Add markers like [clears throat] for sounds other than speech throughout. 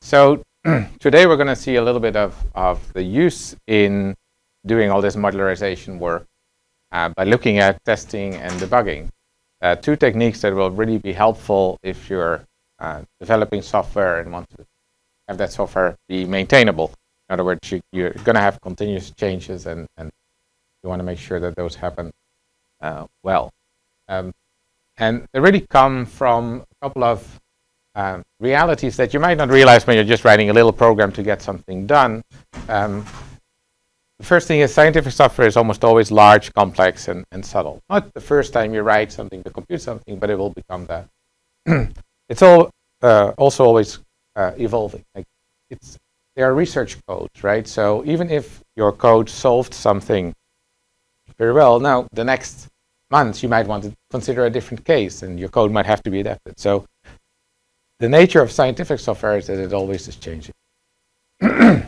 So [clears throat] today we're going to see a little bit of, of the use in doing all this modularization work uh, by looking at testing and debugging. Uh, two techniques that will really be helpful if you're uh, developing software and want to have that software be maintainable. In other words, you, are going to have continuous changes and, and you want to make sure that those happen uh, well. Um, and they really come from a couple of um, realities that you might not realize when you're just writing a little program to get something done. Um, the first thing is scientific software is almost always large, complex, and, and subtle. Not the first time you write something to compute something, but it will become that. [clears throat] it's all uh, also always uh, evolving. Like it's there are research codes, right? So even if your code solved something very well, now the next month you might want to consider a different case, and your code might have to be adapted. So the nature of scientific software is that it always is changing. [clears throat]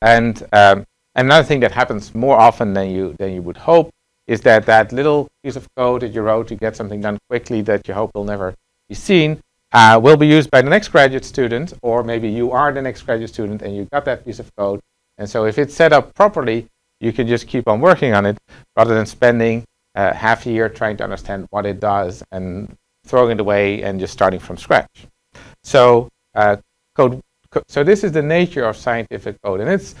and um, another thing that happens more often than you than you would hope is that that little piece of code that you wrote to get something done quickly that you hope will never be seen uh, will be used by the next graduate student, or maybe you are the next graduate student and you got that piece of code. And so if it's set up properly, you can just keep on working on it rather than spending uh, half a year trying to understand what it does and throwing it away and just starting from scratch. So uh, code. Co so this is the nature of scientific code, and it's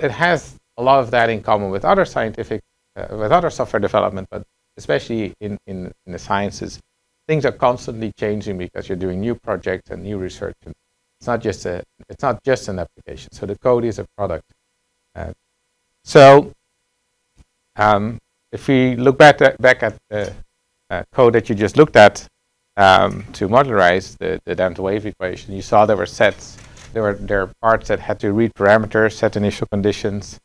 it has a lot of that in common with other scientific uh, with other software development, but especially in, in, in the sciences, things are constantly changing because you're doing new projects and new research. And it's not just a it's not just an application. So the code is a product. Uh, so um, if we look back back at the uh, code that you just looked at, um, to modularize the, the delta wave equation, you saw there were sets, there were there are parts that had to read parameters, set initial conditions,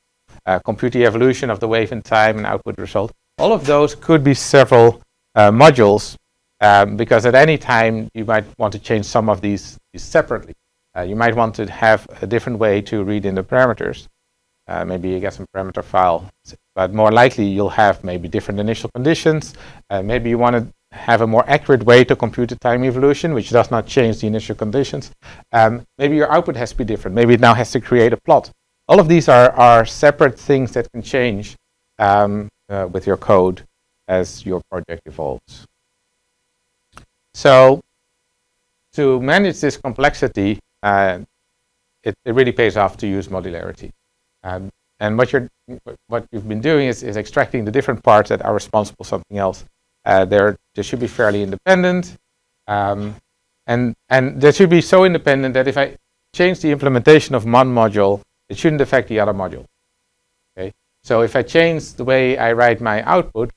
uh, compute the evolution of the wave in time and output result. All of those could be several uh, modules um, because at any time you might want to change some of these, these separately. Uh, you might want to have a different way to read in the parameters. Uh, maybe you get some parameter file, but more likely you'll have maybe different initial conditions. Uh, maybe you want to have a more accurate way to compute the time evolution, which does not change the initial conditions. Um, maybe your output has to be different. Maybe it now has to create a plot. All of these are, are separate things that can change um, uh, with your code as your project evolves. So to manage this complexity, uh, it, it, really pays off to use modularity. Um, and what, you're, what you've been doing is, is extracting the different parts that are responsible for something else uh, they're, they should be fairly independent. Um, and, and they should be so independent that if I change the implementation of one module, it shouldn't affect the other module. Okay? So if I change the way I write my output,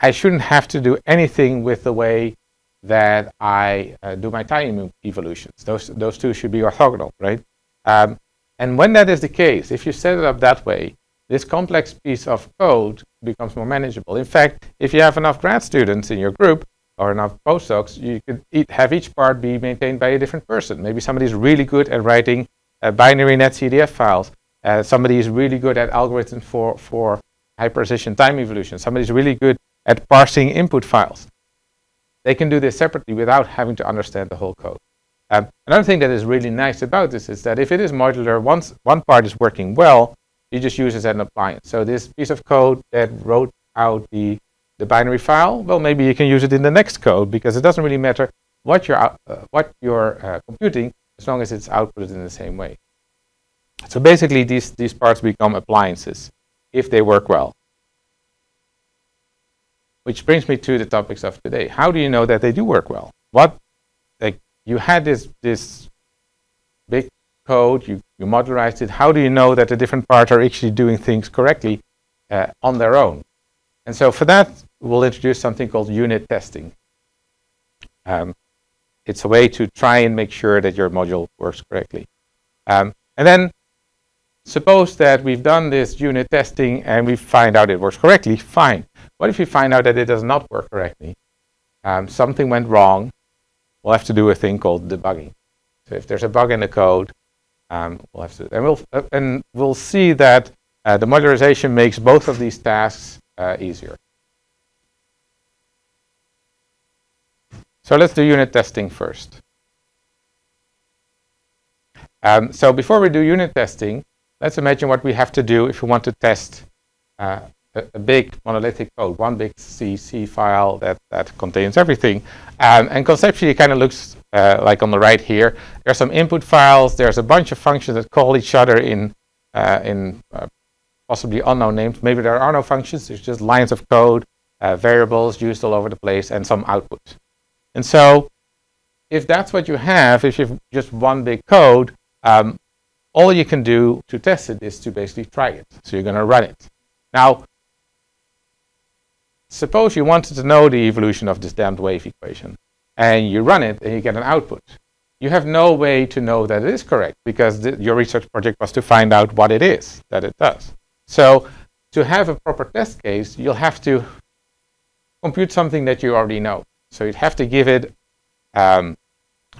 I shouldn't have to do anything with the way that I uh, do my time evolutions. Those, those two should be orthogonal, right? Um, and when that is the case, if you set it up that way, this complex piece of code becomes more manageable. In fact, if you have enough grad students in your group or enough postdocs, you could eat, have each part be maintained by a different person. Maybe somebody is really good at writing uh, binary netcdf files. Uh, somebody is really good at algorithms for, for high precision time evolution. Somebody is really good at parsing input files. They can do this separately without having to understand the whole code. Um, another thing that is really nice about this is that if it is modular, once one part is working well, you just use it as an appliance. So this piece of code that wrote out the, the binary file, well, maybe you can use it in the next code because it doesn't really matter what you're, uh, what you're uh, computing as long as it's outputted in the same way. So basically, these, these parts become appliances if they work well. Which brings me to the topics of today. How do you know that they do work well? What, like, you had this, this big code, you, you modularized it, how do you know that the different parts are actually doing things correctly uh, on their own? And so for that, we'll introduce something called unit testing. Um, it's a way to try and make sure that your module works correctly. Um, and then suppose that we've done this unit testing and we find out it works correctly, fine. What if we find out that it does not work correctly? Um, something went wrong, we'll have to do a thing called debugging. So if there's a bug in the code, um, we'll have to, and we'll uh, and we'll see that uh, the modularization makes both of these tasks uh, easier. So let's do unit testing first. Um, so before we do unit testing, let's imagine what we have to do if we want to test uh, a, a, big monolithic code, one big CC file that, that contains everything. Um, and conceptually, it kind of looks uh, like on the right here. There are some input files. There's a bunch of functions that call each other in, uh, in uh, possibly unknown names. Maybe there are no functions. There's just lines of code, uh, variables used all over the place, and some output. And so if that's what you have, if you have just one big code, um, all you can do to test it is to basically try it. So you're going to run it. Now, suppose you wanted to know the evolution of this damped wave equation, and you run it and you get an output. You have no way to know that it is correct because your research project was to find out what it is that it does. So to have a proper test case, you'll have to compute something that you already know. So you'd have to give it um,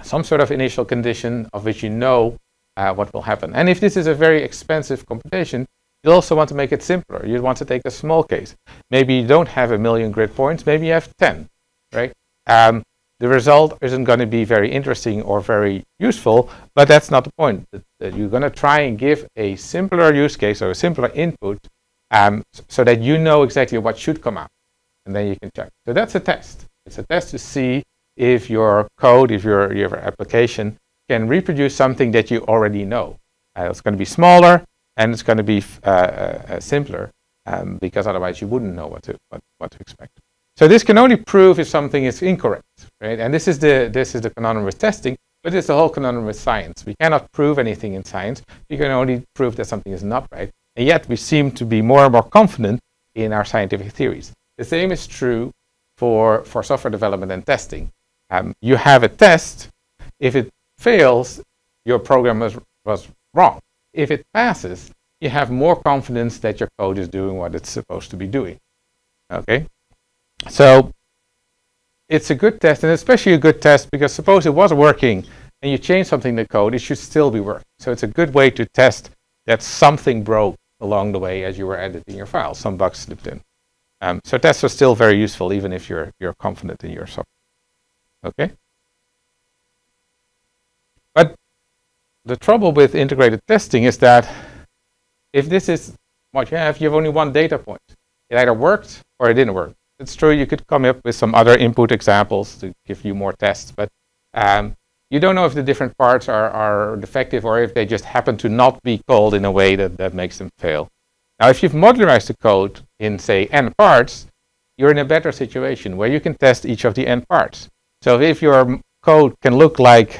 some sort of initial condition of which you know uh, what will happen. And if this is a very expensive computation, you also want to make it simpler. You want to take a small case. Maybe you don't have a million grid points, maybe you have 10, right? Um, the result isn't going to be very interesting or very useful, but that's not the point. That you're going to try and give a simpler use case or a simpler input um, so that you know exactly what should come out. And then you can check. So that's a test. It's a test to see if your code, if your, your application can reproduce something that you already know. Uh, it's going to be smaller and it's going to be uh, uh, simpler um, because otherwise you wouldn't know what to, what, what to expect. So this can only prove if something is incorrect, right? And this is the, this is the conundrum with testing, but it's the whole conundrum with science. We cannot prove anything in science. We can only prove that something is not right. And yet we seem to be more and more confident in our scientific theories. The same is true for, for software development and testing. Um, you have a test. If it fails, your program was, was wrong. If it passes, you have more confidence that your code is doing what it's supposed to be doing. Okay? So it's a good test, and especially a good test because suppose it was working and you change something in the code, it should still be working. So it's a good way to test that something broke along the way as you were editing your file. Some bugs slipped in. Um, so tests are still very useful even if you're, you're confident in your software. Okay? But the trouble with integrated testing is that if this is what you have, you have only one data point. It either worked or it didn't work. It's true you could come up with some other input examples to give you more tests, but um, you don't know if the different parts are, are defective or if they just happen to not be called in a way that, that makes them fail. Now, if you've modularized the code in, say, n parts, you're in a better situation where you can test each of the n parts. So if your code can look like,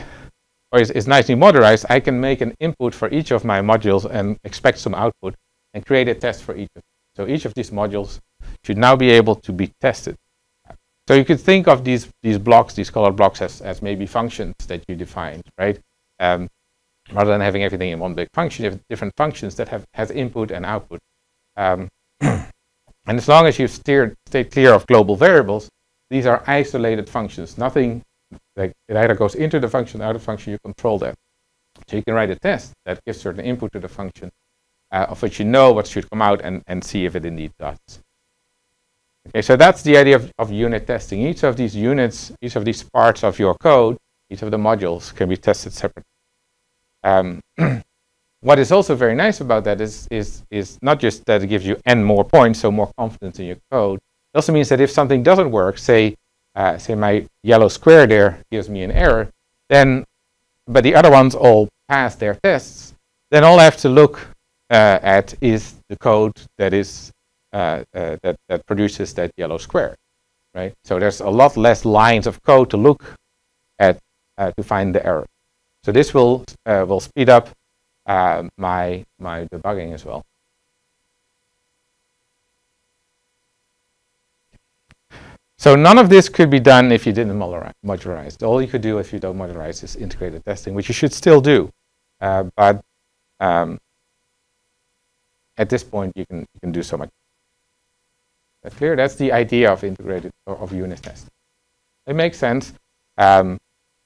or is, is nicely modularized, I can make an input for each of my modules and expect some output and create a test for each of them. So each of these modules should now be able to be tested. So you could think of these, these blocks, these colored blocks as, as maybe functions that you defined, right? Um, rather than having everything in one big function, you have different functions that have has input and output. Um, [clears throat] and as long as you stay clear of global variables, these are isolated functions. Nothing, like it either goes into the function, out of the function, you control that. So you can write a test that gives certain input to the function, uh, of which you know what should come out and, and see if it indeed does. Okay, so that's the idea of, of unit testing. Each of these units, each of these parts of your code, each of the modules can be tested separately. Um, [clears throat] what is also very nice about that is, is, is not just that it gives you n more points, so more confidence in your code, it also means that if something doesn't work, say, uh, say my yellow square there gives me an error, then, but the other ones all pass their tests, then all I have to look uh, at is the code that is uh, uh, that that produces that yellow square, right? So there's a lot less lines of code to look at uh, to find the error. So this will uh, will speed up uh, my my debugging as well. So none of this could be done if you didn't modularize. All you could do if you don't modularize is integrated testing, which you should still do. Uh, but um, at this point, you can you can do so much. That's clear. That's the idea of integrated of unit testing. It makes sense. Um,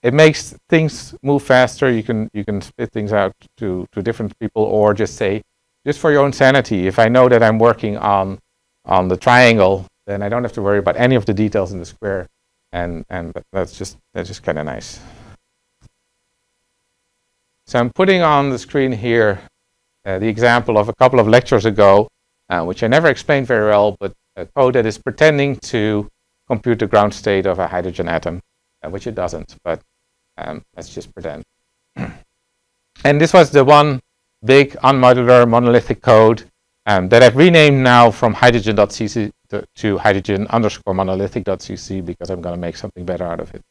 it makes things move faster. You can you can split things out to to different people, or just say, just for your own sanity. If I know that I'm working on on the triangle then I don't have to worry about any of the details in the square, and and that's just that's just kind of nice. So I'm putting on the screen here uh, the example of a couple of lectures ago, uh, which I never explained very well, but a code that is pretending to compute the ground state of a hydrogen atom, uh, which it doesn't, but um, let's just pretend. [clears throat] and this was the one big unmodular monolithic code um, that I've renamed now from hydrogen.cc to, hydrogen underscore monolithic.cc because I'm going to make something better out of it.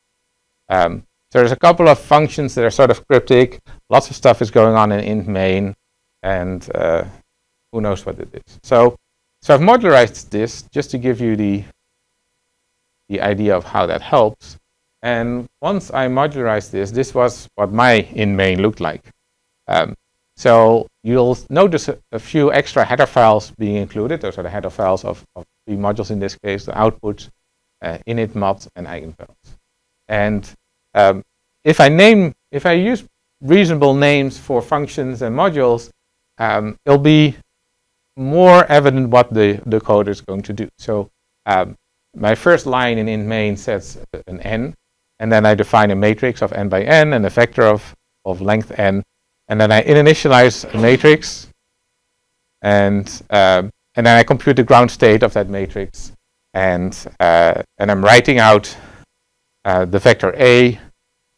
Um, so there's a couple of functions that are sort of cryptic. Lots of stuff is going on in int main, and uh, who knows what it is. So, so I've modularized this just to give you the the idea of how that helps. And once I modularized this, this was what my int main looked like. Um, so you'll notice a, a, few extra header files being included. Those are the header files of, of three modules in this case, the output, uh, init mod, and eigenvalues. And um, if I name, if I use reasonable names for functions and modules, um, it'll be more evident what the, the code is going to do. So um, my first line in int main sets an n, and then I define a matrix of n by n and a vector of, of length n, and then I initialize a matrix, and um, and then I compute the ground state of that matrix, and uh, and I'm writing out uh, the vector a,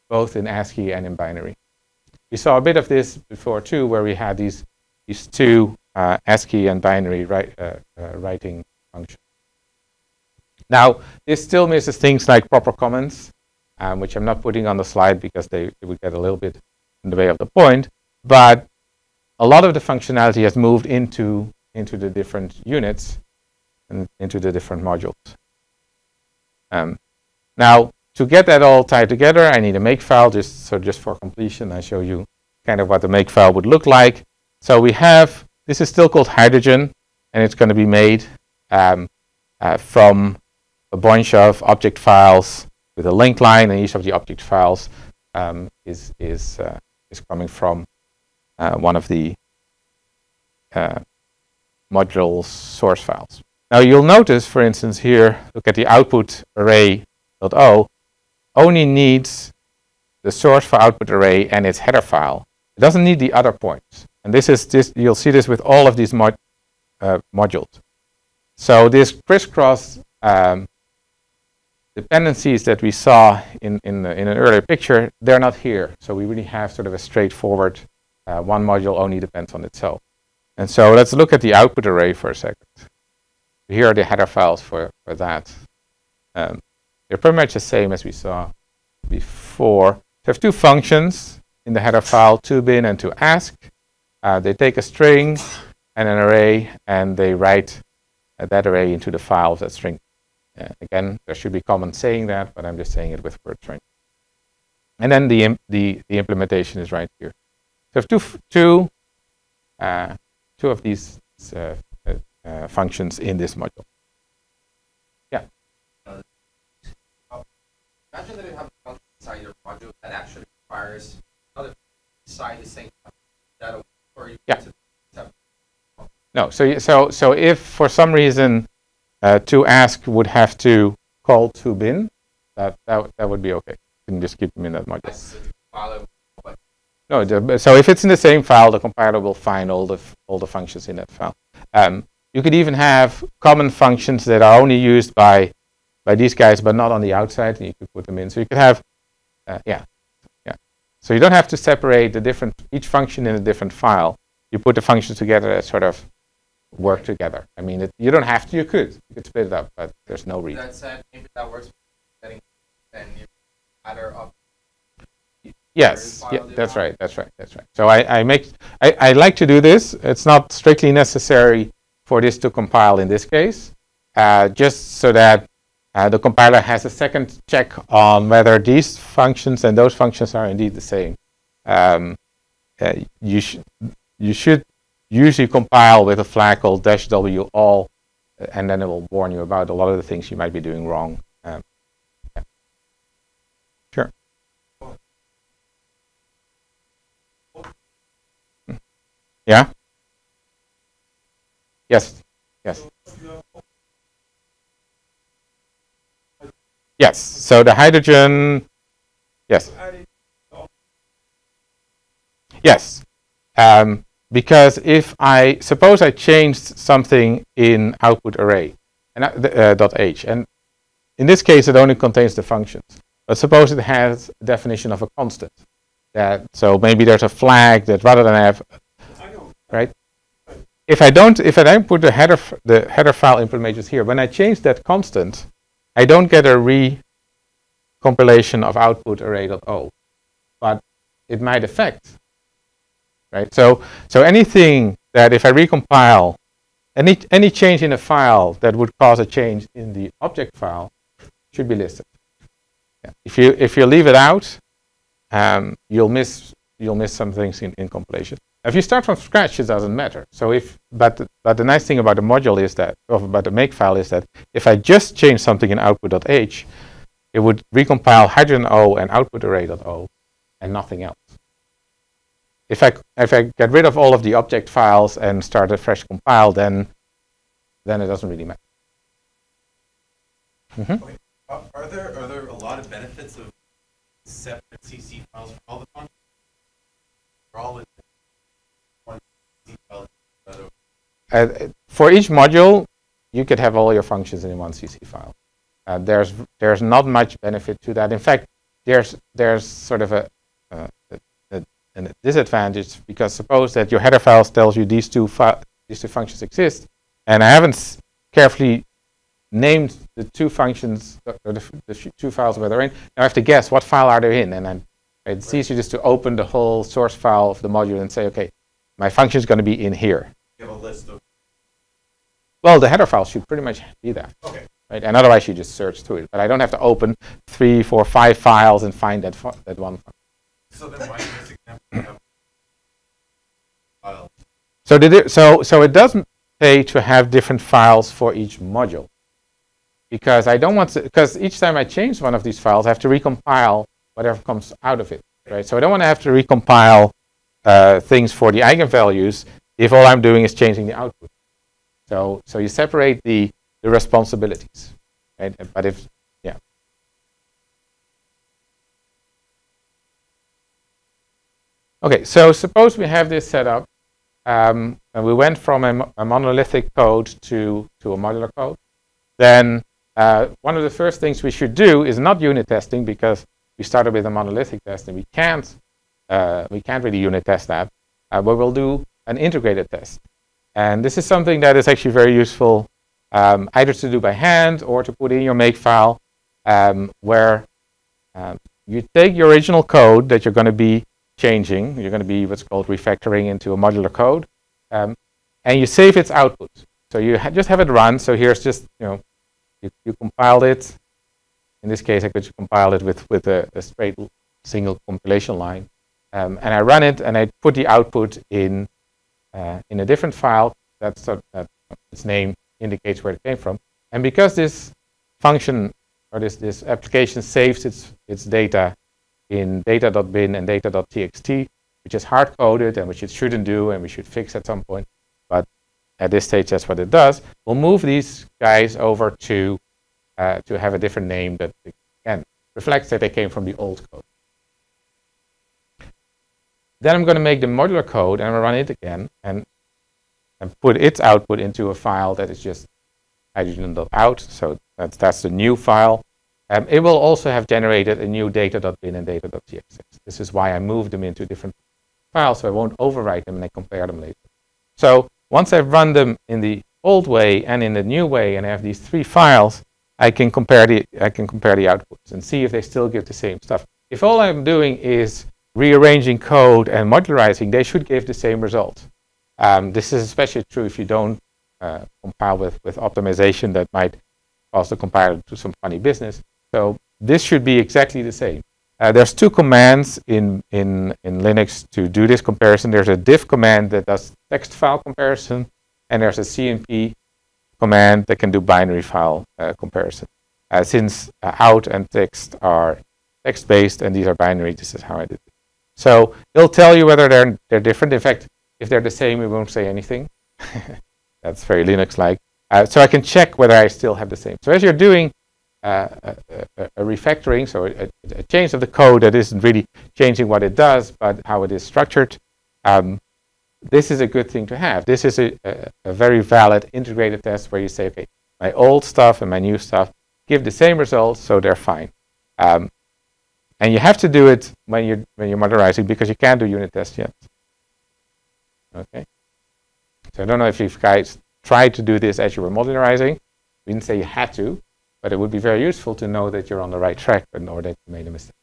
both in ASCII and in binary. We saw a bit of this before too, where we had these these two uh, ASCII and binary write, uh, uh, writing functions. Now, this still misses things like proper comments, um, which I'm not putting on the slide because they, they would get a little bit in the way of the point. But a lot of the functionality has moved into, into the different units and into the different modules. Um, now, to get that all tied together, I need a makefile. Just so just for completion, I show you kind of what the makefile would look like. So we have this is still called hydrogen, and it's going to be made um, uh, from a bunch of object files with a link line, and each of the object files um, is is uh, is coming from uh, one of the uh, module source files. Now you'll notice, for instance, here, look at the output array.o, only needs the source for output array and its header file. It doesn't need the other points. And this is this, you'll see this with all of these mod, uh, modules. So this crisscross um, dependencies that we saw in, in, the, in an earlier picture, they're not here. So we really have sort of a straightforward uh, one module only depends on itself. And so let's look at the output array for a second. Here are the header files for, for that. Um, they're pretty much the same as we saw before. So have two functions in the header file, to bin and to ask. Uh, they take a string and an array, and they write uh, that array into the file of that string. Uh, again, there should be common saying that, but I'm just saying it with word string. And then the, the, the implementation is right here. So two, two, uh, two of these uh, uh, functions in this module. Yeah. Imagine that you have a function inside your module that actually requires inside the same that or you yeah. No, so so so if for some reason uh, to ask would have to call to bin, that that that would be okay. You can just keep them in that module. No, so if it's in the same file, the compiler will find all the all the functions in that file. Um, you could even have common functions that are only used by by these guys, but not on the outside, and you could put them in. So you could have, uh, yeah. So you don't have to separate the different each function in a different file. You put the functions together that sort of work together. I mean, it, you don't have to. You could. You could split it up, but there's no reason. That said, maybe that works. Setting then you either up. Yes, yeah, that's right, that's right, that's right. So I, I make, I, I like to do this. It's not strictly necessary for this to compile in this case, uh, just so that uh, the compiler has a second check on whether these functions and those functions are indeed the same. Um, uh, you, sh you should usually compile with a flag called dash w all, uh, and then it will warn you about a lot of the things you might be doing wrong. Um, yeah. Sure. Yeah? Yes. Yes. Yes. So the hydrogen. Yes. Yes. Um, because if I suppose I changed something in output array and uh, dot h, and in this case it only contains the functions. But suppose it has a definition of a constant. That so maybe there's a flag that rather than have right. If I don't, if I don't put the header the header file implementations here, when I change that constant, I don't get a recompilation of output array.o, but it might affect right? So, so anything that if I recompile, any, any change in a file that would cause a change in the object file should be listed. Yeah. If, you, if you leave it out, um, you'll, miss, you'll miss some things in, in compilation. If you start from scratch, it doesn't matter. So if, but, the, but the nice thing about the module is that, or about the make file is that if I just change something in output.h, it would recompile hydrogen O and output array.o and nothing else if I if I get rid of all of the object files and start a fresh compile, then then it doesn't really matter. Mm -hmm. okay. uh, are there are there a lot of benefits of separate CC files for all the functions? For all in one CC file. Uh, for each module, you could have all your functions in one CC file. Uh, there's there's not much benefit to that. In fact, there's there's sort of a uh, a disadvantage because suppose that your header files tells you these two these two functions exist, and I haven't carefully named the two functions or the, the two files where they're in. Now I have to guess what file are they in, and then it's right. easier just to open the whole source file of the module and say, okay, my function is going to be in here. You have a list of. Well, the header file should pretty much be there. Okay. Right, and otherwise you just search through it. But I don't have to open three, four, five files and find that that one. So then why So did it, so so it doesn't pay to have different files for each module because I don't want to because each time I change one of these files I have to recompile whatever comes out of it right so I don't want to have to recompile uh, things for the eigenvalues if all I'm doing is changing the output so so you separate the the responsibilities right but if yeah. Okay, so suppose we have this set up um, and we went from a, a, monolithic code to, to a modular code. Then uh, one of the first things we should do is not unit testing because we started with a monolithic test and we can't, uh, we can't really unit test that. Uh, but we'll do an integrated test. And this is something that is actually very useful um, either to do by hand or to put in your make file um, where um, you take your original code that you're going to be changing. You're going to be what's called refactoring into a modular code. Um, and you save its output. So you ha just have it run. So here's just, you know, you, you compiled it. In this case, I could compile it with, with a, a straight single compilation line. Um, and I run it and I put the output in uh, in a different file. That's uh, that its name indicates where it came from. And because this function or this, this application saves its, its data in data.bin and data.txt, which is hard-coded and which it shouldn't do and we should fix at some point. But at this stage, that's what it does. We'll move these guys over to, uh, to have a different name that, again, reflects that they came from the old code. Then I'm going to make the modular code and I'm run it again and, and put its output into a file that is just hydrogen.out. So that's, that's the new file. Um, it will also have generated a new data.bin and data.txt. This is why I moved them into different files, so I won't overwrite them and I compare them later. So once I've run them in the old way and in the new way, and I have these three files, I can compare the I can compare the outputs and see if they still give the same stuff. If all I'm doing is rearranging code and modularizing, they should give the same result. Um, this is especially true if you don't uh, compile with, with optimization that might also compile to some funny business. So this should be exactly the same. Uh, there's two commands in, in, in Linux to do this comparison. There's a diff command that does text file comparison, and there's a CMP command that can do binary file uh, comparison. Uh, since uh, out and text are text-based and these are binary, this is how I did. So it'll tell you whether they're, they're different. In fact, if they're the same, it won't say anything. [laughs] That's very Linux-like. Uh, so I can check whether I still have the same. So as you're doing a, a, refactoring, so a, a, change of the code that isn't really changing what it does, but how it is structured. um, this is a good thing to have. This is a, a, a, very valid integrated test where you say, okay, my old stuff and my new stuff give the same results, so they're fine. Um, and you have to do it when you're when you're modularizing because you can't do unit tests yet. Okay. So I don't know if you guys tried to do this as you were modularizing. We didn't say you had to, but it would be very useful to know that you're on the right track or that you made a mistake.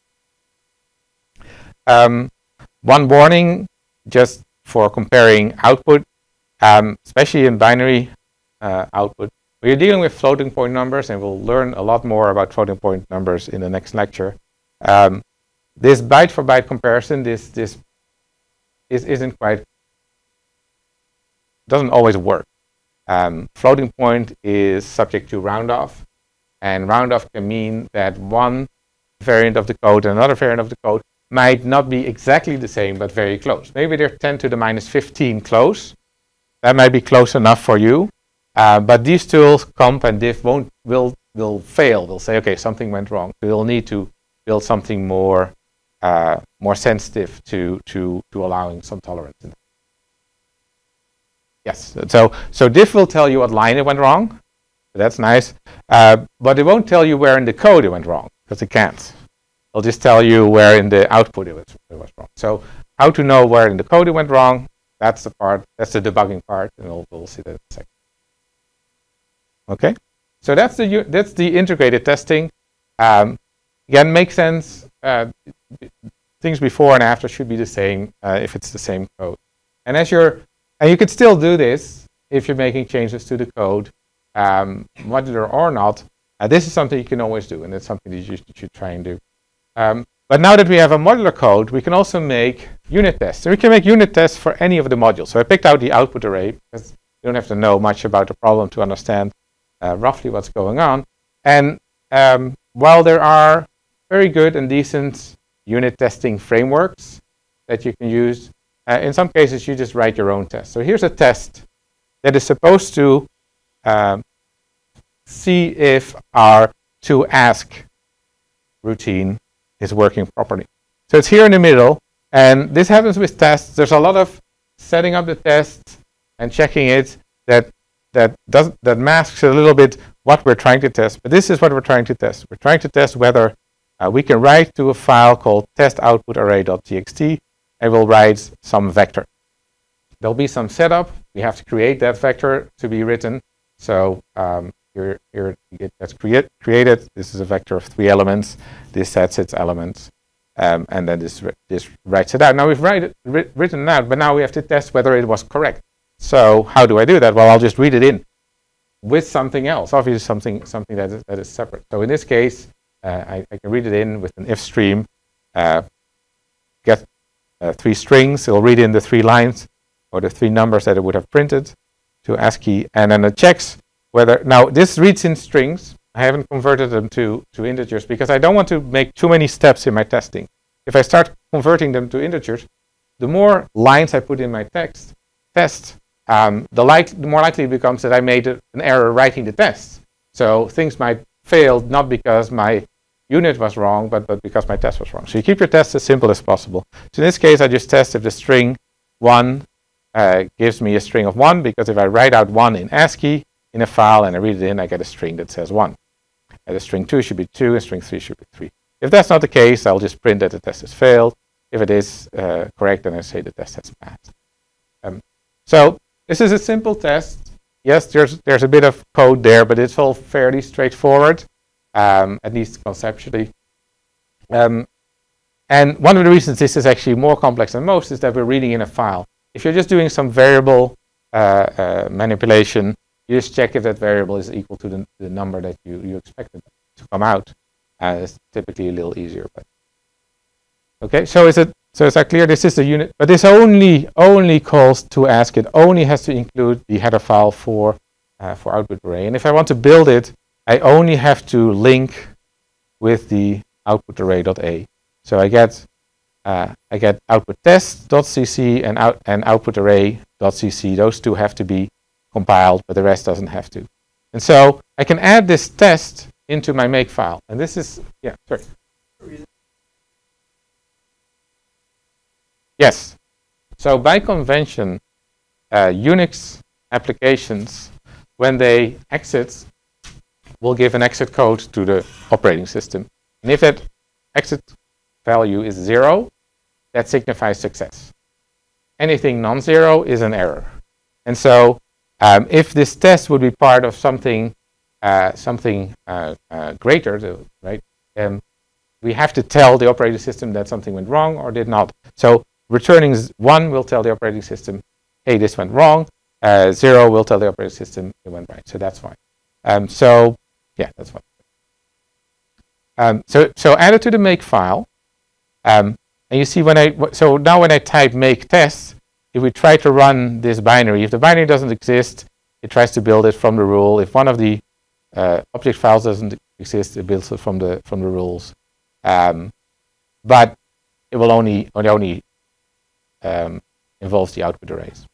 Um, one warning, just for comparing output, um, especially in binary uh, output, we're dealing with floating point numbers, and we'll learn a lot more about floating point numbers in the next lecture. Um, this byte for byte comparison, this this is, isn't quite doesn't always work. Um, floating point is subject to round off, and round off can mean that one variant of the code and another variant of the code might not be exactly the same, but very close. Maybe they're 10 to the minus 15 close. That might be close enough for you. Uh, but these tools, comp and diff, won't will will fail. They'll say, okay, something went wrong. We'll need to build something more uh, more sensitive to to to allowing some tolerance. Yes. So so diff will tell you what line it went wrong. That's nice. Uh, but it won't tell you where in the code it went wrong because it can't. It'll just tell you where in the output it was, it was wrong. So how to know where in the code it went wrong, that's the part, that's the debugging part, and we'll, we'll see that in a second. Okay, so that's the, that's the integrated testing. Um, again, makes sense. Uh, things before and after should be the same uh, if it's the same code. And as you're, and you could still do this if you're making changes to the code, um, modular or not. Uh, this is something you can always do, and it's something that you should try and do. Um, but now that we have a modular code, we can also make unit tests. And we can make unit tests for any of the modules. So I picked out the output array because you don't have to know much about the problem to understand uh, roughly what's going on. And um, while there are very good and decent unit testing frameworks that you can use, uh, in some cases you just write your own test. So here's a test that is supposed to um, see if our to ask routine is working properly. So it's here in the middle, and this happens with tests. There's a lot of setting up the test and checking it that that does that masks a little bit what we're trying to test. But this is what we're trying to test. We're trying to test whether uh, we can write to a file called testoutputarray.txt and we'll write some vector. There'll be some setup. We have to create that vector to be written. So um, here, here it gets create, created. This is a vector of three elements. This sets its elements. Um, and then this, this writes it out. Now we've write it, written it out, but now we have to test whether it was correct. So how do I do that? Well, I'll just read it in with something else, obviously something, something that, is, that is separate. So in this case, I, I, can read it in with an ifstream, uh, get uh, three strings, it'll read in the three lines or the three numbers that it would have printed to ASCII, and then it checks whether, now this reads in strings, I haven't converted them to, to integers because I don't want to make too many steps in my testing. If I start converting them to integers, the more lines I put in my text test, um, the, like, the more likely it becomes that I made a, an error writing the test. So things might fail not because my unit was wrong, but, but because my test was wrong. So you keep your test as simple as possible. So in this case, I just test if the string 1 uh, gives me a string of 1, because if I write out 1 in ASCII, in a file and I read it in, I get a string that says 1. And the string 2 should be 2 and string 3 should be 3. If that's not the case, I'll just print that the test has failed. If it is uh, correct, then I say the test has passed. Um, so this is a simple test. Yes, there's, there's a bit of code there, but it's all fairly straightforward, um, at least conceptually. Um, and one of the reasons this is actually more complex than most is that we're reading in a file. If you're just doing some variable uh, uh, manipulation, you just check if that variable is equal to the, the number that you, you expected to come out. Uh, it's typically a little easier. But okay, so is it so is that clear? This is the unit, but this only only calls to ask. It only has to include the header file for uh, for output array. And if I want to build it, I only have to link with the output array.a. So I get uh, I get output test.cc and out and output array.cc. Those two have to be compiled, but the rest doesn't have to. And so I can add this test into my make file. And this is, yeah, sorry. Yes. So by convention, uh, Unix applications, when they exit, will give an exit code to the operating system. And if that exit value is zero, that signifies success. Anything non-zero is an error. And so um, if this test would be part of something uh, something uh, uh, greater, right, um, we have to tell the operating system that something went wrong or did not. So returning one will tell the operating system, hey, this went wrong. Uh, zero will tell the operating system it went right. So that's fine. Um, so yeah, that's fine. Um, so so add it to the make file, um, and you see when I so now when I type make test, if we try to run this binary, if the binary doesn't exist, it tries to build it from the rule. If one of the uh, object files doesn't exist, it builds it from the from the rules. Um, but it will only only, only um, involves the output arrays.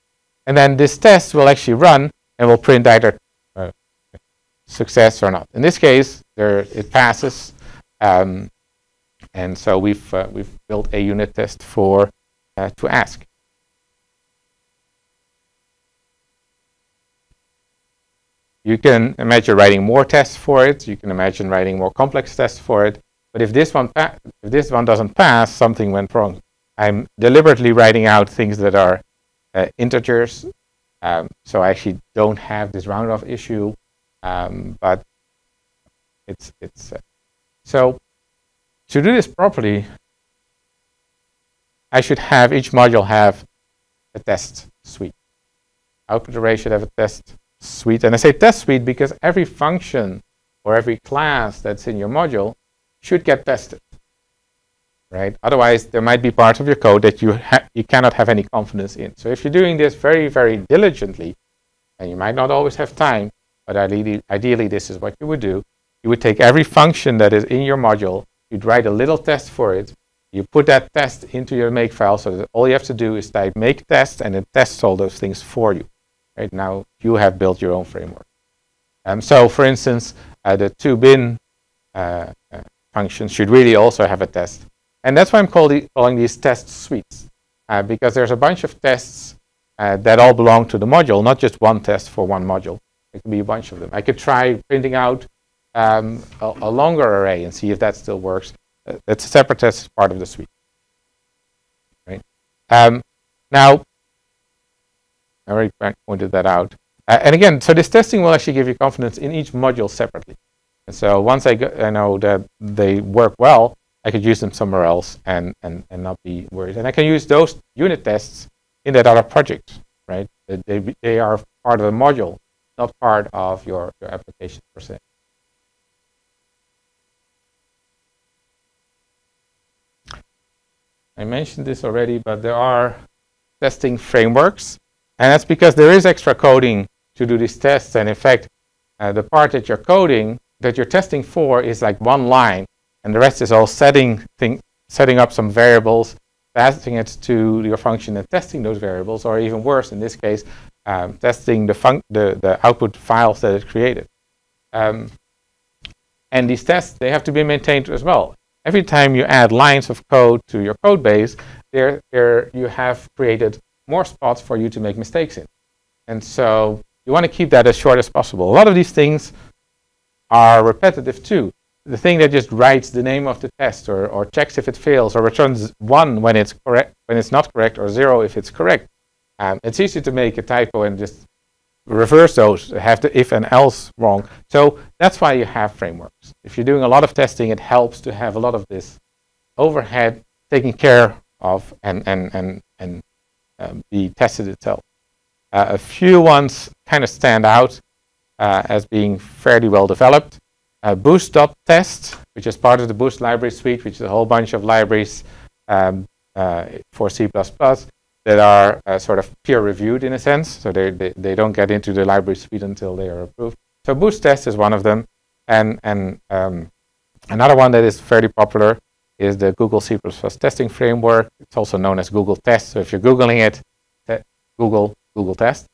And then this test will actually run and will print either success or not. In this case, there it passes, um, and so we've uh, we've built a unit test for uh, to ask. You can imagine writing more tests for it. You can imagine writing more complex tests for it. But if this one if this one doesn't pass, something went wrong. I'm deliberately writing out things that are uh, integers, um, so I actually don't have this round-off issue. Um, but it's it's uh, so to do this properly, I should have each module have a test suite. Output array should have a test suite, and I say test suite because every function or every class that's in your module should get tested, right? Otherwise, there might be parts of your code that you you cannot have any confidence in. So if you're doing this very, very diligently, and you might not always have time, but ideally, ideally this is what you would do. You would take every function that is in your module, you'd write a little test for it, you put that test into your makefile so that all you have to do is type make test and it tests all those things for you. Right now, you have built your own framework. Um, so, for instance, uh, the two bin uh, uh, function should really also have a test. And that's why I'm calling these test suites, uh, because there's a bunch of tests uh, that all belong to the module, not just one test for one module. It could be a bunch of them. I could try printing out um, a, a, longer array and see if that still works. Uh, that's a separate test as part of the suite. Right? Um, now, I already pointed that out. Uh, and again, so this testing will actually give you confidence in each module separately. And so once I, I know that they work well, I could use them somewhere else and, and, and not be worried. And I can use those unit tests in that other project, right? They, they are part of the module, not part of your, your application per se. I mentioned this already, but there are testing frameworks. And that's because there is extra coding to do these tests. And in fact, uh, the part that you're coding that you're testing for is like one line, and the rest is all setting thing, setting up some variables, passing it to your function and testing those variables, or even worse, in this case, um, testing the, the, the output files that it created. Um, and these tests, they have to be maintained as well. Every time you add lines of code to your code base, there, there you have created more spots for you to make mistakes in. And so you want to keep that as short as possible. A lot of these things are repetitive too. The thing that just writes the name of the test or, or checks if it fails or returns one when it's correct when it's not correct or zero if it's correct. Um, it's easy to make a typo and just reverse those, have the if and else wrong. So that's why you have frameworks. If you're doing a lot of testing, it helps to have a lot of this overhead taken care of and, and, and, and um, be tested itself. Uh, a few ones kind of stand out uh, as being fairly well developed. Uh, Boost.test, which is part of the Boost library suite, which is a whole bunch of libraries um, uh, for C++ that are uh, sort of peer reviewed in a sense. So they, they, they, don't get into the library suite until they are approved. So Boost Test is one of them. And, and um, another one that is fairly popular is the Google C++ testing framework. It's also known as Google Test. So if you're Googling it, Google Google Test.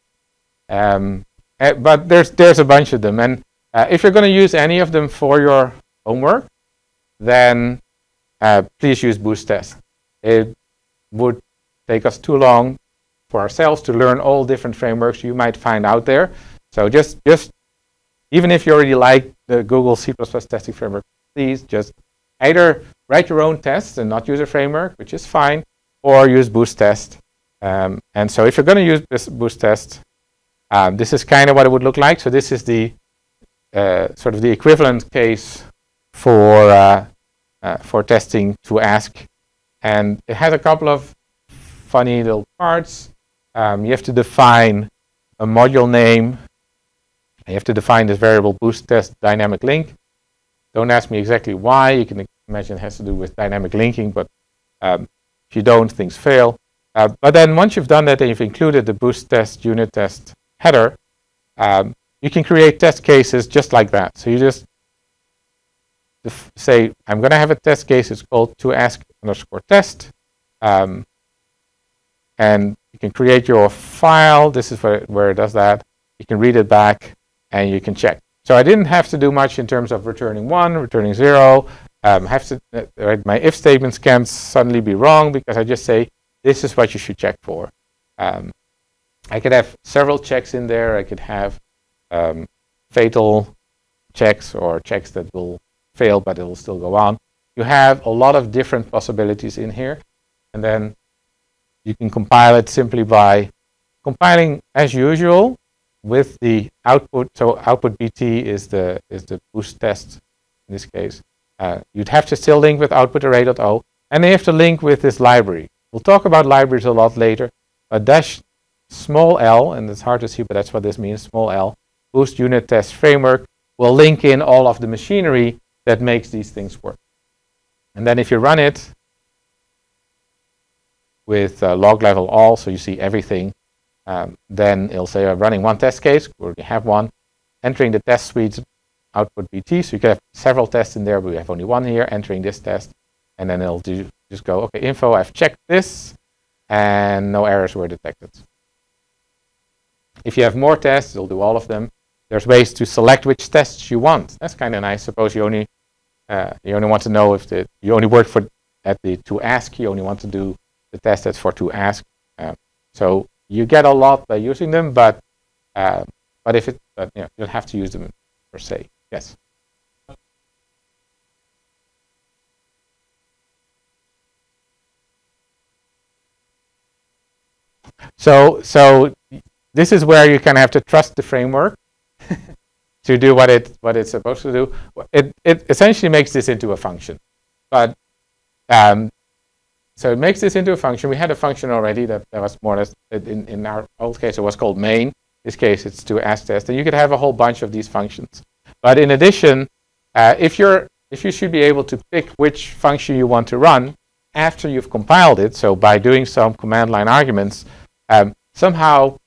Um, uh, but there's there's a bunch of them, and uh, if you're going to use any of them for your homework, then uh, please use Boost Test. It would take us too long for ourselves to learn all different frameworks you might find out there. So just, just even if you already like the Google C++ testing framework, please just either write your own tests and not use a framework, which is fine, or use Boost Test. Um, and so if you're going to use this Boost Test, um, this is kind of what it would look like. So this is the uh, sort of the equivalent case for uh, uh, for testing to ask, and it has a couple of funny little parts. Um, you have to define a module name. You have to define this variable boost test dynamic link. Don't ask me exactly why. You can imagine it has to do with dynamic linking, but um, if you don't, things fail. Uh, but then once you've done that and you've included the boost test unit test header, um, you can create test cases just like that. So you just say, I'm going to have a test case. It's called to ask underscore test. Um, and you can create your file. This is where, where it does that. You can read it back and you can check. So I didn't have to do much in terms of returning one, returning zero. Um, have to, uh, my if statements can't suddenly be wrong because I just say, this is what you should check for. Um, I could have several checks in there. I could have um, fatal checks or checks that will fail, but it will still go on. You have a lot of different possibilities in here. And then you can compile it simply by compiling as usual with the output. So output BT is the is the boost test in this case. Uh, you'd have to still link with output array.o, and they have to link with this library. We'll talk about libraries a lot later. A dash small l, and it's hard to see, but that's what this means, small l, boost unit test framework will link in all of the machinery that makes these things work. And then if you run it with uh, log level all, so you see everything, um, then it'll say I'm running one test case, we already have one, entering the test suite output BT, so you can have several tests in there, but we have only one here, entering this test, and then it'll do, just go, okay, info, I've checked this, and no errors were detected. If you have more tests, it'll do all of them. There's ways to select which tests you want. That's kind of nice. Suppose you only uh, you only want to know if the you only work for at the to ask. You only want to do the test that's for to ask. Uh, so you get a lot by using them, but uh, but if it but you, know, you don't have to use them per se. Yes. So so this is where you kind of have to trust the framework [laughs] to do what it what it's supposed to do. It it essentially makes this into a function, but um, so it makes this into a function. We had a function already that, that was more or less in in our old case it was called main. In this case it's to ask test, and you could have a whole bunch of these functions. But in addition, uh, if you're if you should be able to pick which function you want to run after you've compiled it, so by doing some command line arguments, um, somehow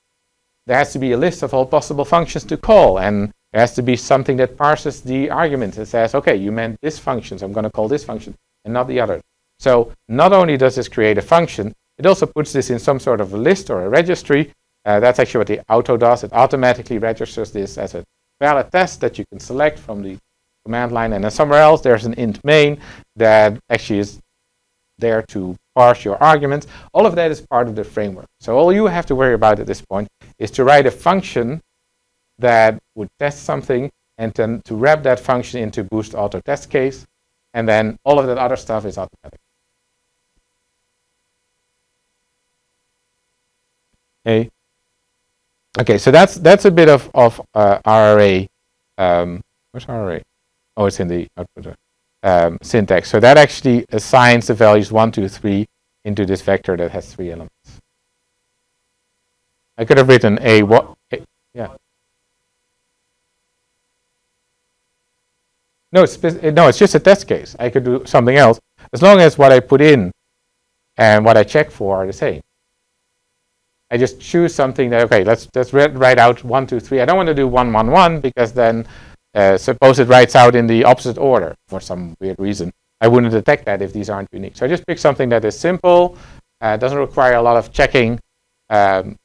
there has to be a list of all possible functions to call, and there has to be something that parses the arguments and says, okay, you meant this function, so I'm going to call this function and not the other. So not only does this create a function, it also puts this in some sort of a list or a registry. Uh, that's actually what the auto does. It automatically registers this as a valid test that you can select from the command line. And then somewhere else, there's an int main that actually is there to parse your arguments. All of that is part of the framework. So all you have to worry about at this point is to write a function that would test something and then to wrap that function into boost auto test case. And then all of that other stuff is automatic. Okay. Okay, so that's that's a bit of of uh, RRA. Um, where's RRA? Oh, it's in the output um, syntax. So that actually assigns the values one, two, three into this vector that has three elements. I could have written a what? Yeah. No, it's no, it's just a test case. I could do something else as long as what I put in and what I check for are the same. I just choose something that okay, let's let's write out one, two, three. I don't want to do one, one, one because then uh, suppose it writes out in the opposite order for some weird reason. I wouldn't detect that if these aren't unique. So I just pick something that is simple, uh, doesn't require a lot of checking, um,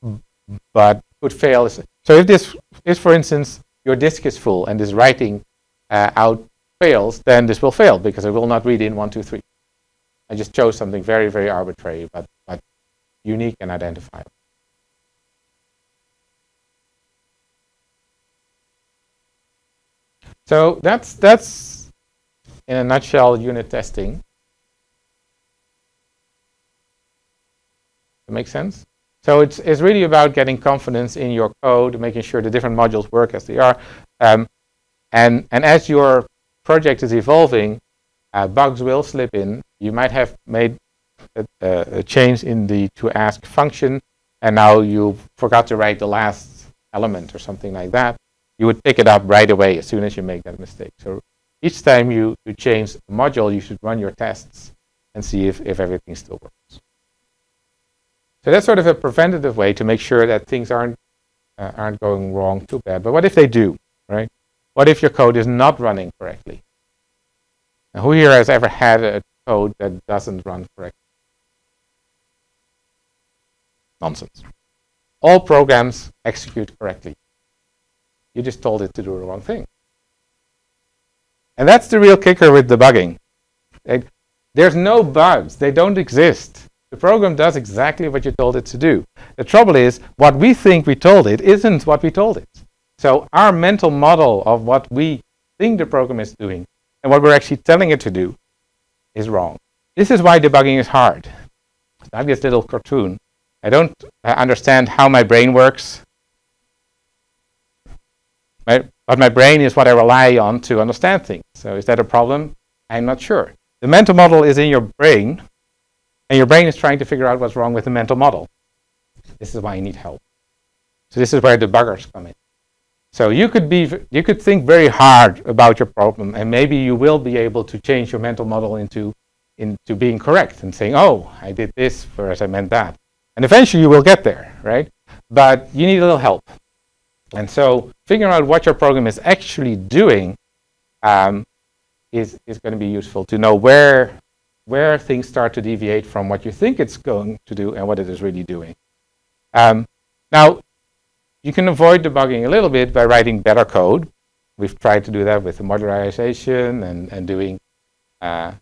but could fail. So if this is, for instance, your disk is full and this writing uh, out fails, then this will fail because it will not read in one, two, three. I just chose something very, very arbitrary, but, but unique and identifiable. So that's that's in a nutshell unit testing. That makes sense? So it's, it's really about getting confidence in your code, making sure the different modules work as they are. Um, and, and as your project is evolving, uh, bugs will slip in. You might have made a, a, change in the to ask function, and now you forgot to write the last element or something like that. You would pick it up right away as soon as you make that mistake. So each time you, you change a module, you should run your tests and see if, if everything still works. So that's sort of a preventative way to make sure that things aren't uh, aren't going wrong too bad. But what if they do, right? What if your code is not running correctly? Who here has ever had a code that doesn't run correctly? Nonsense. All programs execute correctly. You just told it to do the wrong thing. And that's the real kicker with debugging. there's no bugs. They don't exist. The program does exactly what you told it to do. The trouble is, what we think we told it isn't what we told it. So our mental model of what we think the program is doing and what we're actually telling it to do is wrong. This is why debugging is hard. Like this little cartoon. I don't uh, understand how my brain works. But my brain is what I rely on to understand things. So is that a problem? I'm not sure. The mental model is in your brain, and your brain is trying to figure out what's wrong with the mental model. This is why you need help. So this is where the debuggers come in. So you could be, you could think very hard about your problem, and maybe you will be able to change your mental model into, into being correct and saying, "Oh, I did this, whereas I meant that." And eventually you will get there, right? But you need a little help. And so figuring out what your program is actually doing um, is, is going to be useful to know where where things start to deviate from what you think it's going to do and what it is really doing. Um, now, you can avoid debugging a little bit by writing better code. We've tried to do that with the modularization and, and doing, uh,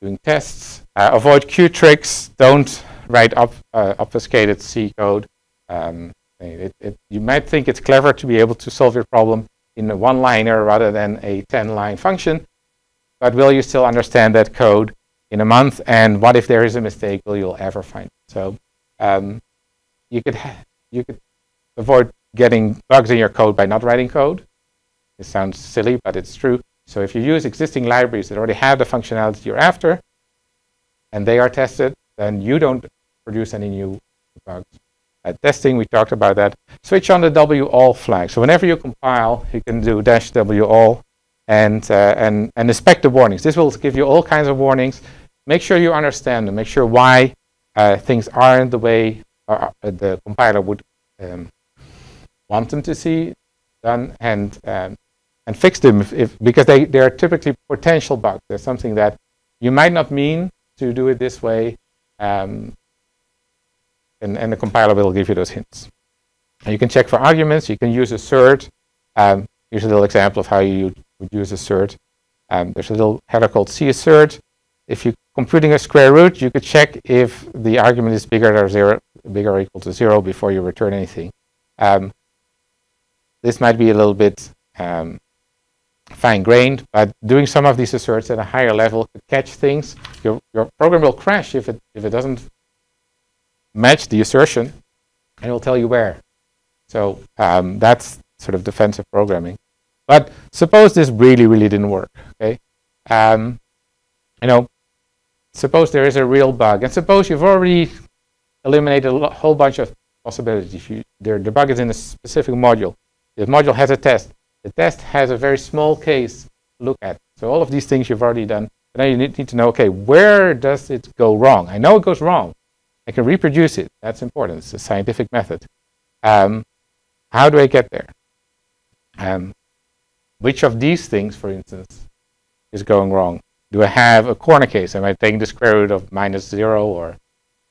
doing tests. Uh, avoid Q tricks. Don't write up, uh, obfuscated C code. Um, it, it, you might think it's clever to be able to solve your problem in a one-liner rather than a 10-line function, but will you still understand that code in a month? And what if there is a mistake? Will you ever find it? So um, you could you could avoid getting bugs in your code by not writing code. It sounds silly, but it's true. So if you use existing libraries that already have the functionality you're after, and they are tested, then you don't produce any new bugs. Testing, we talked about that. Switch on the W all flag. So whenever you compile, you can do dash W all and, uh, and, and inspect the warnings. This will give you all kinds of warnings. Make sure you understand them. Make sure why uh, things aren't the way uh, the compiler would um, want them to see done and, um, and fix them if, if, because they, they are typically potential bugs. There's something that you might not mean to do it this way, um, and, and the compiler will give you those hints. And you can check for arguments. You can use assert. Um, here's a little example of how you would use assert. Um, there's a little header called cassert. If you're computing a square root, you could check if the argument is bigger or zero, bigger or equal to zero before you return anything. Um, this might be a little bit um, fine-grained, but doing some of these asserts at a higher level could catch things. Your, your program will crash if it, if it doesn't match the assertion, and it will tell you where. So um, that's sort of defensive programming. But suppose this really, really didn't work, okay? Um, you know, suppose there is a real bug, and suppose you've already eliminated a whole bunch of possibilities. You, there, the bug is in a specific module. The module has a test. The test has a very small case to look at. So all of these things you've already done. But now you need, need to know, okay, where does it go wrong? I know it goes wrong. I can reproduce it. That's important. It's a scientific method. Um, how do I get there? Um, which of these things, for instance, is going wrong? Do I have a corner case? Am I taking the square root of minus zero or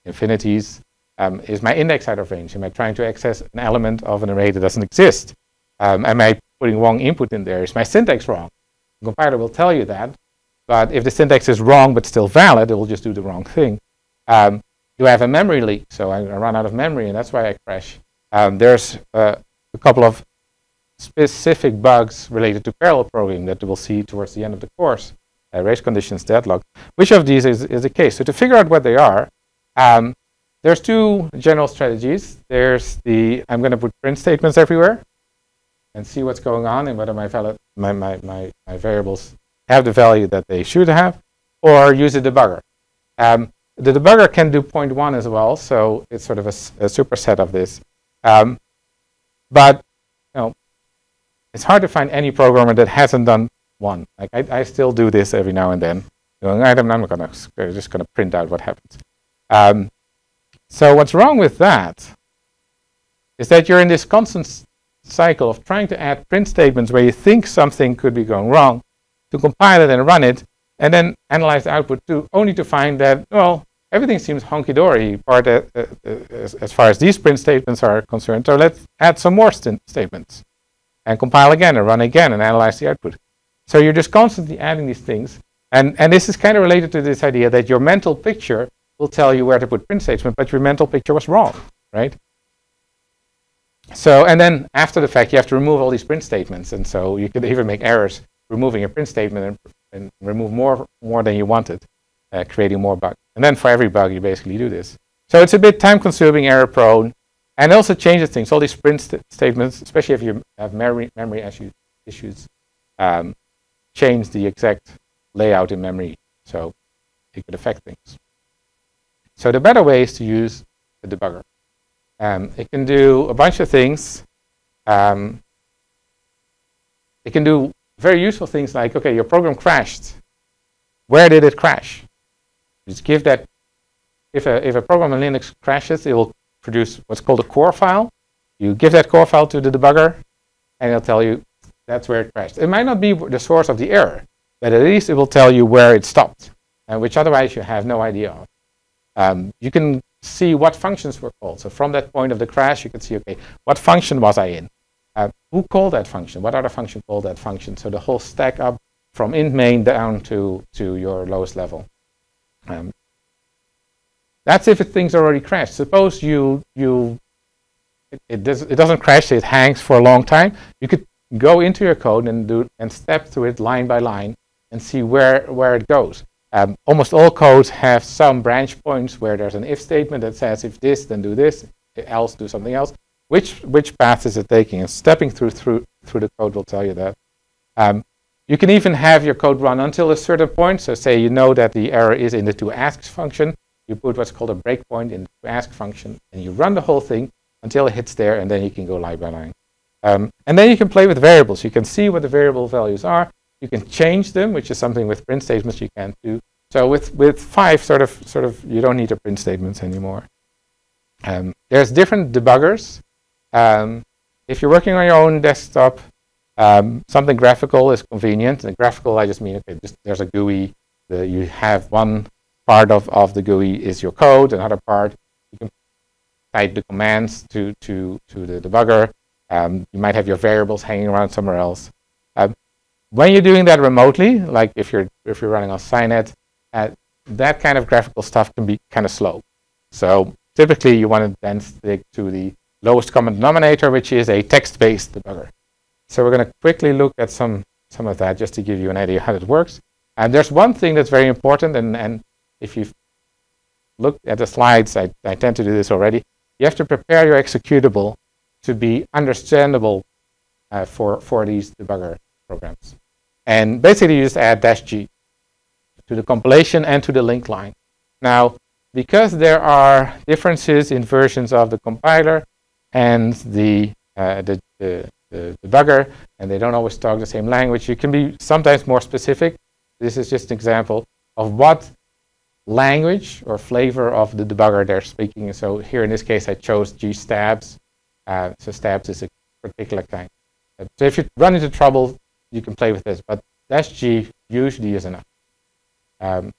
infinities? Um, is my index out of range? Am I trying to access an element of an array that doesn't exist? Um, am I putting wrong input in there? Is my syntax wrong? The compiler will tell you that, but if the syntax is wrong but still valid, it will just do the wrong thing. Um, do I have a memory leak? So I run out of memory, and that's why I crash. Um, there's uh, a couple of specific bugs related to parallel programming that we'll see towards the end of the course, uh, race conditions, deadlock. Which of these is, is the case? So to figure out what they are, um, there's two general strategies. There's the, I'm going to put print statements everywhere and see what's going on and whether my, valid, my, my, my, my variables have the value that they should have, or use a debugger. Um, the debugger can do point one as well, so it's sort of a, a superset of this. Um, but you know, it's hard to find any programmer that hasn't done one. Like I, I still do this every now and then. Going, I'm gonna just gonna print out what happens. Um, so what's wrong with that is that you're in this constant cycle of trying to add print statements where you think something could be going wrong, to compile it and run it, and then analyze the output too, only to find that, well, everything seems hunky-dory uh, uh, as, as, far as these print statements are concerned. So let's add some more st statements and compile again and run again and analyze the output. So you're just constantly adding these things. And, and this is kind of related to this idea that your mental picture will tell you where to put print statements, but your mental picture was wrong, right? So, and then after the fact, you have to remove all these print statements. And so you could even make errors removing a print statement and, and remove more, more than you wanted, uh, creating more bugs. And then for every bug, you basically do this. So it's a bit time consuming, error prone, and also changes things. All these print st statements, especially if you have memory, memory issue, issues, um, change the exact layout in memory. So it could affect things. So the better way is to use the debugger. Um, it can do a bunch of things. Um, it can do very useful things like, okay, your program crashed. Where did it crash? Just give that, if a, if a program in Linux crashes, it will produce what's called a core file. You give that core file to the debugger, and it'll tell you that's where it crashed. It might not be the source of the error, but at least it will tell you where it stopped, uh, which otherwise you have no idea of. Um, you can see what functions were called. So from that point of the crash, you can see, okay, what function was I in? Uh, who called that function? What other function called that function? So the whole stack up from int main down to, to your lowest level. Um, that's if it, things already crashed. Suppose you, you it, it, does, it doesn't crash, it hangs for a long time. You could go into your code and, do, and step through it line by line and see where, where it goes. Um, almost all codes have some branch points where there's an if statement that says if this, then do this, else do something else. Which, which path is it taking? And stepping through, through, through the code will tell you that. Um, you can even have your code run until a certain point. So say you know that the error is in the toAsk function. You put what's called a breakpoint in the toAsk function, and you run the whole thing until it hits there, and then you can go line by line. Um, and then you can play with variables. You can see what the variable values are. You can change them, which is something with print statements you can't do. So with, with five, sort of, sort of, you don't need the print statements anymore. Um, there's different debuggers. Um, if you're working on your own desktop, um, something graphical is convenient. And graphical, I just mean, okay, just, there's a GUI. The, you have one part of, of the GUI is your code, another part you can type the commands to, to, to the debugger. Um, you might have your variables hanging around somewhere else. Um, when you're doing that remotely, like if you're if you're running on SciNet, uh, that kind of graphical stuff can be kind of slow. So typically you want to then stick to the lowest common denominator, which is a text-based debugger. So we're going to quickly look at some some of that just to give you an idea how it works. And there's one thing that's very important, and, and if you've looked at the slides, I, I tend to do this already, you have to prepare your executable to be understandable uh, for, for these debugger programs. And basically, you just add dash G to the compilation and to the link line. Now, because there are differences in versions of the compiler and the, uh, the, the, the, debugger, and they don't always talk the same language, you can be sometimes more specific. This is just an example of what language or flavor of the debugger they're speaking. So here in this case, I chose gstabs. Uh, so stabs is a particular kind. So if you run into trouble, you can play with this, but dash G usually is enough. Um,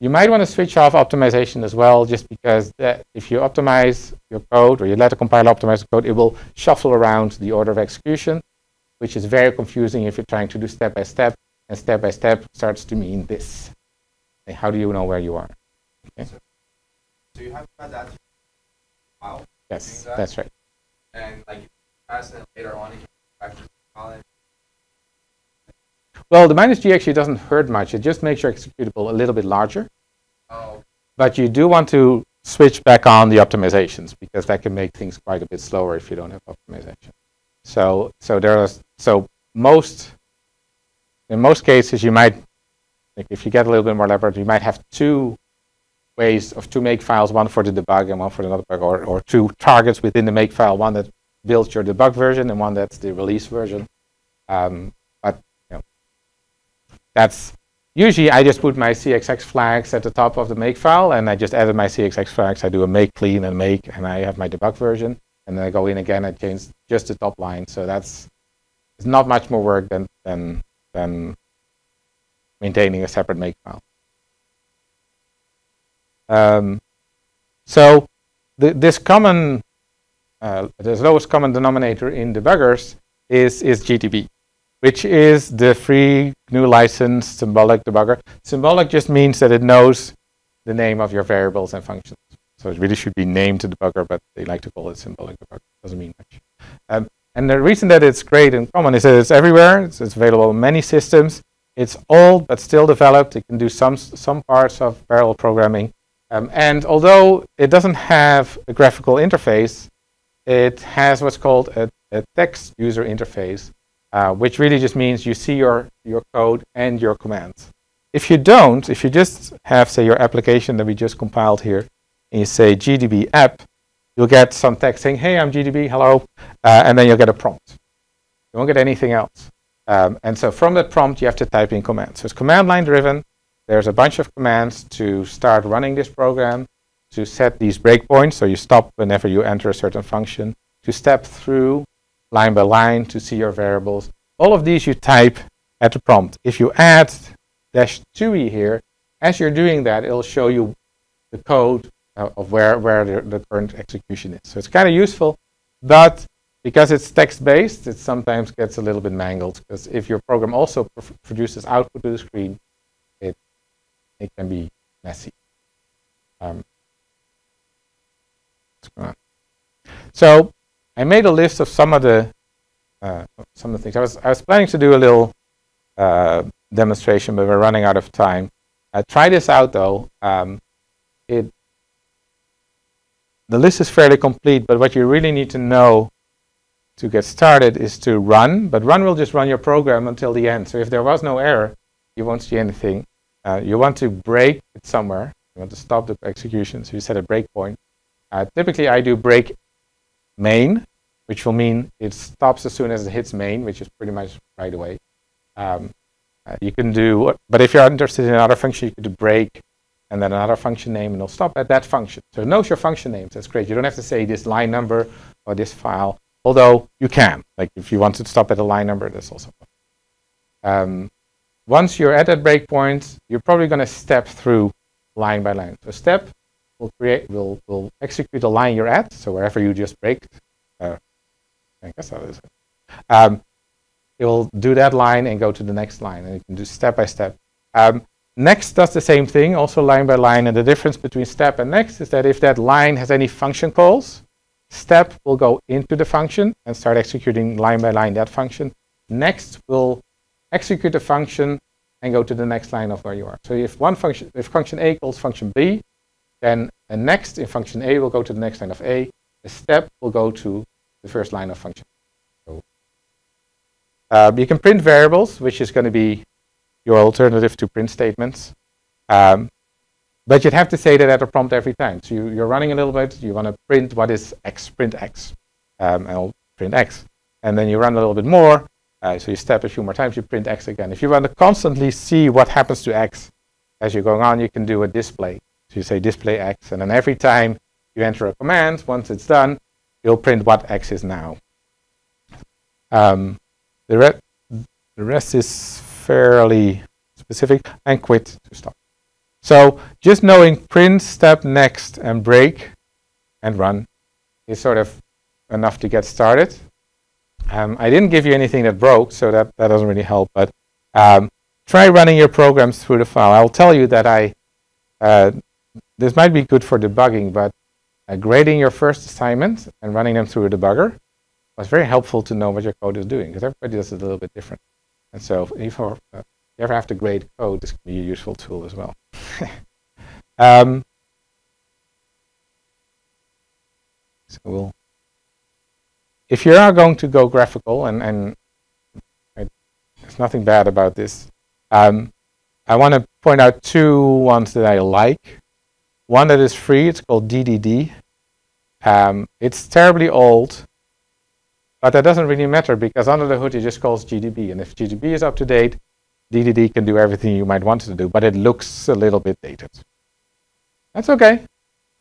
you might want to switch off optimization as well, just because if you optimize your code or you let the compiler optimize the code, it will shuffle around the order of execution, which is very confusing if you're trying to do step by step, and step by step starts to mean this. How do you know where you are? Okay. So, so you have that file. Yes, that. that's right. And like, pass it later on, you can after calling? Well, the minus G actually doesn't hurt much. It just makes your executable a little bit larger. Oh, But you do want to switch back on the optimizations because that can make things quite a bit slower if you don't have optimization. So, so there are, so most, in most cases, you might, like if you get a little bit more elaborate, you might have two ways of two make files, one for the debug and one for the debug, or, or two targets within the make file, one that builds your debug version and one that's the release version. Um, but you know, that's usually I just put my CXX flags at the top of the make file, and I just added my CXX flags. I do a make clean and make, and I have my debug version, and then I go in again. I change just the top line. So that's it's not much more work than than than maintaining a separate make file. Um, so this common, uh, this lowest common denominator in debuggers is is GDB, which is the free GNU license symbolic debugger. Symbolic just means that it knows the name of your variables and functions. So it really should be named to debugger, but they like to call it symbolic debugger. Doesn't mean much. Um, and the reason that it's great and common is that it's everywhere. It's, it's available in many systems. It's old but still developed. It can do some some parts of parallel programming. Um, and although it doesn't have a graphical interface, it has what's called a, a text user interface, uh, which really just means you see your, your code and your commands. If you don't, if you just have, say, your application that we just compiled here, and you say GDB app, you'll get some text saying, hey, I'm GDB, hello, uh, and then you'll get a prompt. You won't get anything else. Um, and so from that prompt, you have to type in commands. So it's command line driven. There's a bunch of commands to start running this program, to set these breakpoints, so you stop whenever you enter a certain function, to step through line by line to see your variables. All of these you type at the prompt. If you add dash tui here, as you're doing that, it'll show you the code uh, of where, where the, the current execution is. So it's kind of useful, but because it's text-based, it sometimes gets a little bit mangled, because if your program also pr produces output to the screen, it, it can be messy. Um, so I made a list of some of the uh, some of the things. I was I was planning to do a little uh, demonstration, but we're running out of time. Uh, try this out though. Um, it the list is fairly complete, but what you really need to know to get started is to run. But run will just run your program until the end. So if there was no error, you won't see anything. Uh, you want to break it somewhere. You want to stop the execution, so you set a breakpoint. Uh, typically, I do break main, which will mean it stops as soon as it hits main, which is pretty much right away. Um, uh, you can do, but if you're interested in another function, you could do break and then another function name, and it'll stop at that function. So it knows your function names. That's great. You don't have to say this line number or this file, although you can. Like if you want to stop at a line number, that's also um, once you're at that breakpoint, you're probably going to step through line by line. So step will create will will execute the line you're at. So wherever you just break, uh, I guess that is it. Um, it will do that line and go to the next line, and you can do step by step. Um, next does the same thing, also line by line, and the difference between step and next is that if that line has any function calls, step will go into the function and start executing line by line that function. Next will execute the function and go to the next line of where you are. So if one function, if function A calls function B, then a next in function A will go to the next line of A. A step will go to the first line of function. So, uh, you can print variables, which is going to be your alternative to print statements. Um, but you'd have to say that at a prompt every time. So you, are running a little bit, you want to print what is x, print x, um, and I'll print x. And then you run a little bit more, uh, so you step a few more times, you print x again. If you want to constantly see what happens to x as you're going on, you can do a display. You say display x, and then every time you enter a command, once it's done, you'll print what x is now. Um, the, re the rest is fairly specific, and quit to stop. So just knowing print, step, next, and break, and run is sort of enough to get started. Um, I didn't give you anything that broke, so that, that doesn't really help, but um, try running your programs through the file. I'll tell you that I, uh, this might be good for debugging, but uh, grading your first assignment and running them through a debugger was very helpful to know what your code is doing because everybody does it a little bit different. And so if you, uh, you ever have to grade code, this can be a useful tool as well. [laughs] um, so we'll, if you are going to go graphical, and, and I, there's nothing bad about this, um, I want to point out two ones that I like. One that is free, it's called DDD. Um, it's terribly old, but that doesn't really matter because under the hood it just calls GDB. And if GDB is up to date, DDD can do everything you might want it to do, but it looks a little bit dated. That's okay.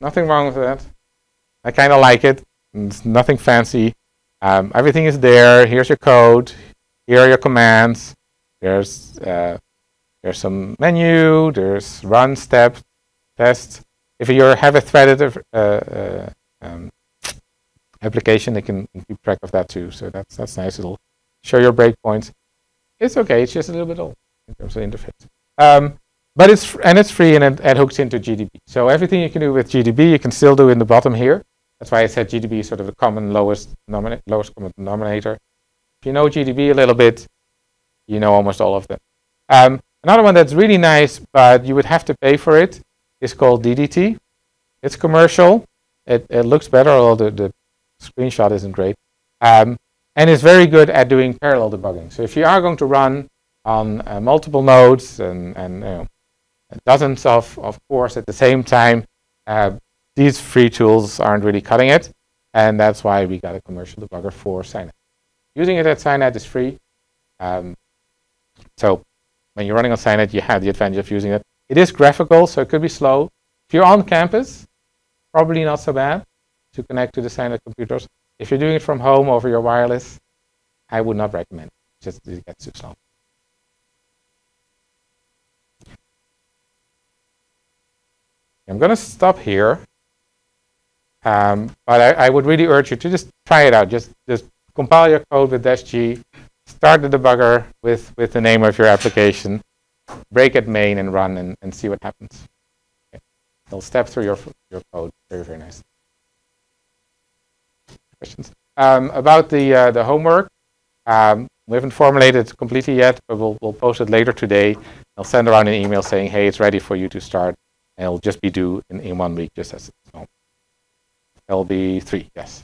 Nothing wrong with that. I kind of like it. It's nothing fancy. Um, everything is there. Here's your code. Here are your commands. There's uh, there's some menu. There's run, step, test. If you have a threaded uh, uh, um, application, they can keep track of that too. So that's that's nice. It'll show your breakpoints. It's okay. It's just a little bit old in terms of interface. Um, but it's and it's free and it, it, hooks into GDB. So everything you can do with GDB, you can still do in the bottom here. That's why I said GDB is sort of the common lowest lowest common denominator. If you know GDB a little bit, you know almost all of them. Um, another one that's really nice, but you would have to pay for it, is called DDT. It's commercial. It, it looks better, although the, the screenshot isn't great. Um, and it's very good at doing parallel debugging. So if you are going to run on uh, multiple nodes and, and you know, dozens of, of cores at the same time, uh, these free tools aren't really cutting it. And that's why we got a commercial debugger for SciNet. Using it at SciNet is free. Um, so when you're running on SciNet, you have the advantage of using it. It is graphical, so it could be slow. If you're on campus, probably not so bad to connect to the SciNet computers. If you're doing it from home over your wireless, I would not recommend it. Just it gets too slow. I'm going to stop here. Um, but I, I, would really urge you to just try it out. Just, just compile your code with G, start the debugger with, with the name of your application, break at main and run and, and see what happens. Okay. It'll step through your, your code very, very nice. Questions? Um, about the, uh, the homework, um, we haven't formulated it completely yet, but we'll, we'll post it later today. I'll send around an email saying, hey, it's ready for you to start. And it'll just be due in, in one week, just as normal. There'll be three, yes.